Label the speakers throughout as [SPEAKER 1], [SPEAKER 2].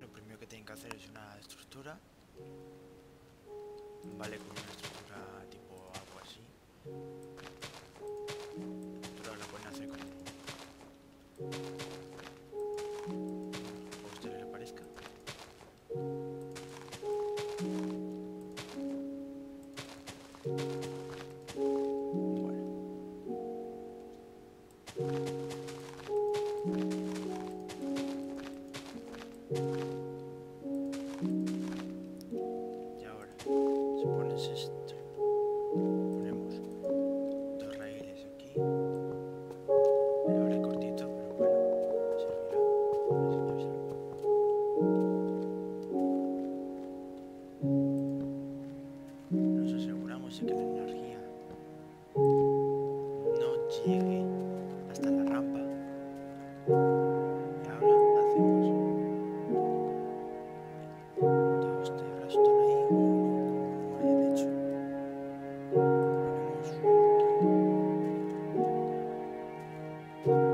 [SPEAKER 1] Lo primero que tienen que hacer es una estructura. Vale, con una estructura tipo algo así. Estructura la pueden hacer como... a ustedes les parezca. Y ahora, si pones esto, ponemos dos raíles aquí. Me haré cortito, pero bueno, servirá para enseñárselo. Nos aseguramos de que la energía no llegue Y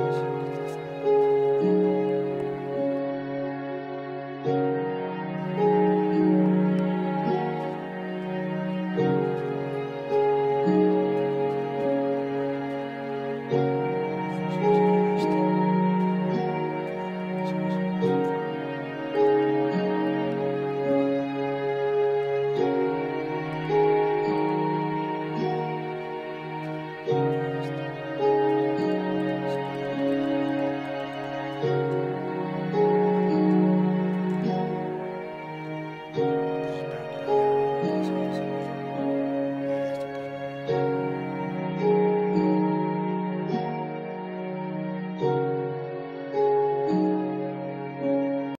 [SPEAKER 1] I.